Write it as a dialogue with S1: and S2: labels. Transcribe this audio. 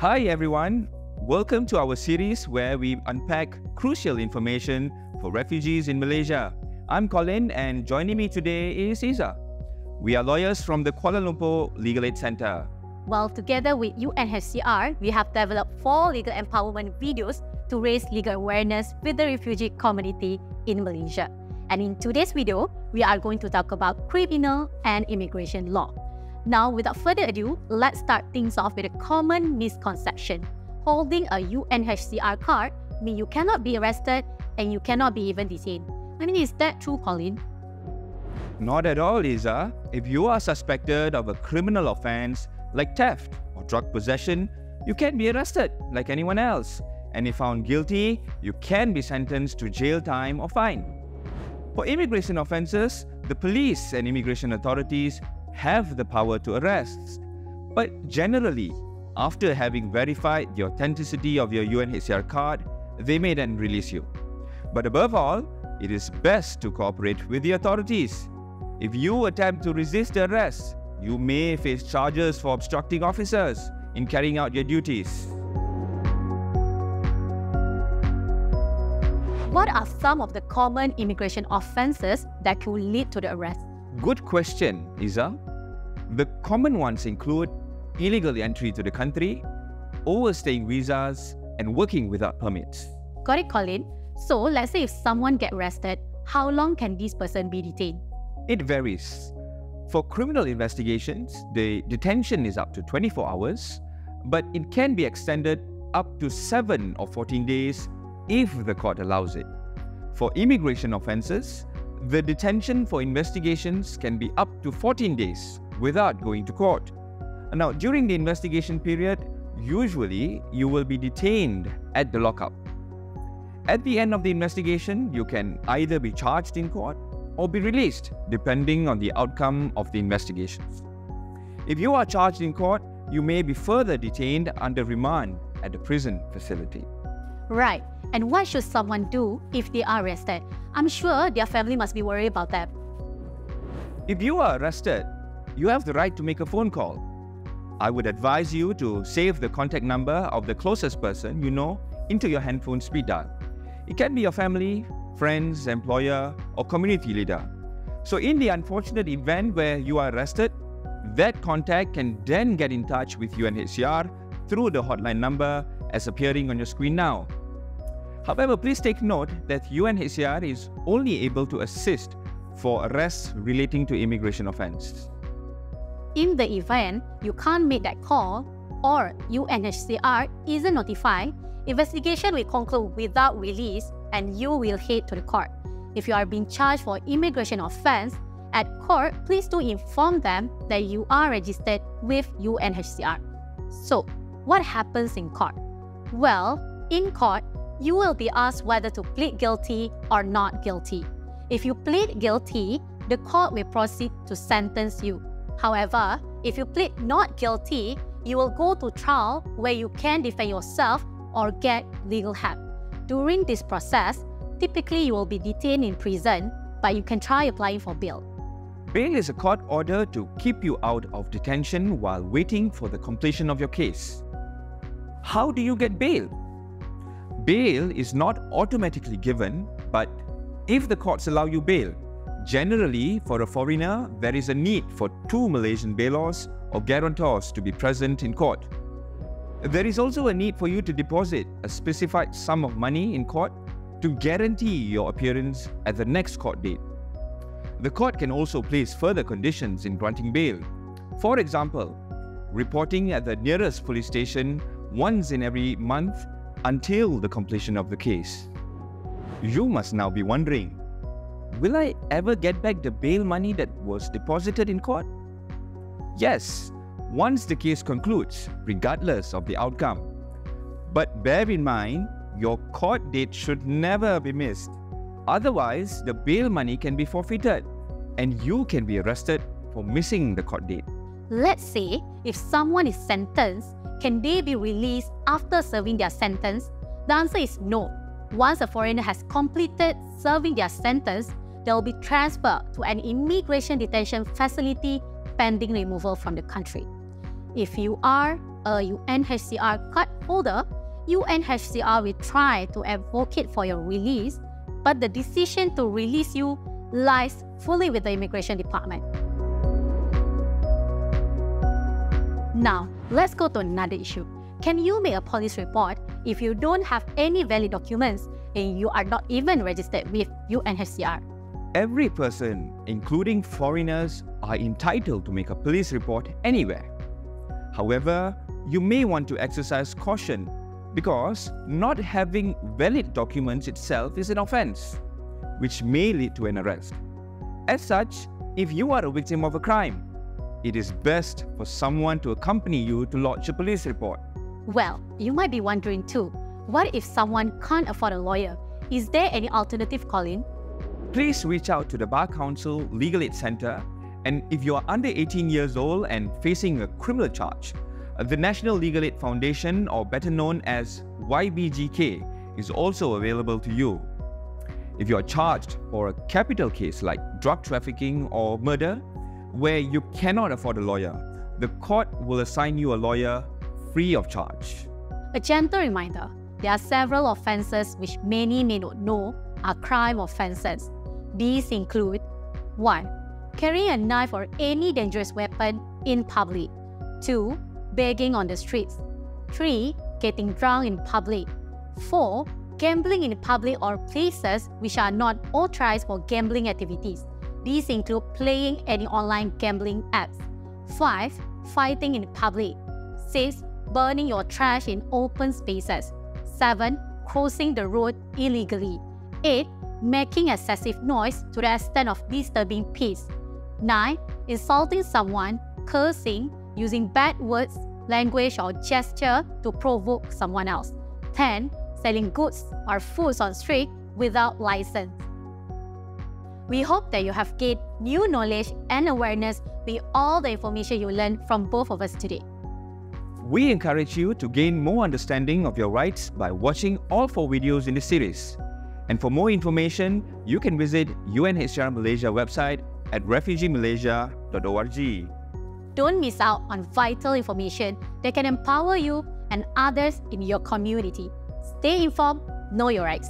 S1: Hi everyone, welcome to our series where we unpack crucial information for refugees in Malaysia. I'm Colin and joining me today is Isa. We are lawyers from the Kuala Lumpur Legal Aid Centre.
S2: Well, together with UNHCR, we have developed four legal empowerment videos to raise legal awareness with the refugee community in Malaysia. And in today's video, we are going to talk about criminal and immigration law. Now, without further ado, let's start things off with a common misconception. Holding a UNHCR card means you cannot be arrested and you cannot be even detained. I mean, is that true, Colin?
S1: Not at all, Isa. If you are suspected of a criminal offense like theft or drug possession, you can be arrested like anyone else. And if found guilty, you can be sentenced to jail time or fine. For immigration offences, the police and immigration authorities have the power to arrest. But generally, after having verified the authenticity of your UNHCR card, they may then release you. But above all, it is best to cooperate with the authorities. If you attempt to resist arrest, you may face charges for obstructing officers in carrying out your duties.
S2: What are some of the common immigration offences that could lead to the arrest?
S1: Good question, Isa. The common ones include illegal entry to the country, overstaying visas, and working without permits.
S2: Got it, Colin? So, let's say if someone get arrested, how long can this person be detained?
S1: It varies. For criminal investigations, the detention is up to 24 hours, but it can be extended up to 7 or 14 days if the court allows it. For immigration offences, the detention for investigations can be up to 14 days without going to court. Now, during the investigation period, usually you will be detained at the lockup. At the end of the investigation, you can either be charged in court or be released, depending on the outcome of the investigations. If you are charged in court, you may be further detained under remand at the prison facility.
S2: Right. And what should someone do if they are arrested? I'm sure their family must be worried about them.
S1: If you are arrested, you have the right to make a phone call. I would advise you to save the contact number of the closest person you know into your handphone speed dial. It can be your family, friends, employer, or community leader. So, in the unfortunate event where you are arrested, that contact can then get in touch with UNHCR through the hotline number as appearing on your screen now. However, please take note that UNHCR is only able to assist for arrests relating to immigration offences.
S2: In the event you can't make that call or UNHCR isn't notified, investigation will conclude without release and you will head to the court. If you are being charged for immigration offense, at court, please do inform them that you are registered with UNHCR. So, what happens in court? Well, in court, you will be asked whether to plead guilty or not guilty. If you plead guilty, the court will proceed to sentence you. However, if you plead not guilty, you will go to trial where you can defend yourself or get legal help. During this process, typically you will be detained in prison, but you can try applying for bail.
S1: Bail is a court order to keep you out of detention while waiting for the completion of your case. How do you get bail? Bail is not automatically given, but if the courts allow you bail, generally for a foreigner, there is a need for two Malaysian bailors or guarantors to be present in court. There is also a need for you to deposit a specified sum of money in court to guarantee your appearance at the next court date. The court can also place further conditions in granting bail. For example, reporting at the nearest police station once in every month until the completion of the case. You must now be wondering, will I ever get back the bail money that was deposited in court? Yes, once the case concludes, regardless of the outcome. But bear in mind, your court date should never be missed. Otherwise, the bail money can be forfeited and you can be arrested for missing the court date.
S2: Let's say if someone is sentenced, can they be released after serving their sentence? The answer is no. Once a foreigner has completed serving their sentence, they will be transferred to an immigration detention facility pending removal from the country. If you are a UNHCR card holder, UNHCR will try to advocate for your release, but the decision to release you lies fully with the Immigration Department. Now, let's go to another issue. Can you make a police report if you don't have any valid documents and you are not even registered with UNHCR?
S1: Every person, including foreigners, are entitled to make a police report anywhere. However, you may want to exercise caution because not having valid documents itself is an offense, which may lead to an arrest. As such, if you are a victim of a crime, it is best for someone to accompany you to lodge a police report.
S2: Well, you might be wondering too, what if someone can't afford a lawyer? Is there any alternative calling?
S1: Please reach out to the Bar Council Legal Aid Center and if you are under 18 years old and facing a criminal charge, uh, the National Legal Aid Foundation, or better known as YBGK, is also available to you. If you are charged for a capital case like drug trafficking or murder, where you cannot afford a lawyer, the court will assign you a lawyer free of charge.
S2: A gentle reminder there are several offences which many may not know are crime offences. These include 1. Carrying a knife or any dangerous weapon in public. 2 begging on the streets. 3. Getting drunk in public. 4. Gambling in public or places which are not authorized for gambling activities. These include playing any online gambling apps. 5. Fighting in public. 6. Burning your trash in open spaces. 7. Crossing the road illegally. 8. Making excessive noise to the extent of disturbing peace. 9. Insulting someone, cursing, using bad words, language, or gesture to provoke someone else. 10. Selling goods or foods on street without license. We hope that you have gained new knowledge and awareness with all the information you learned from both of us today.
S1: We encourage you to gain more understanding of your rights by watching all four videos in the series. And for more information, you can visit UNHCR Malaysia website at refugeemalaysia.org.
S2: Don't miss out on vital information that can empower you and others in your community. Stay informed, know your rights.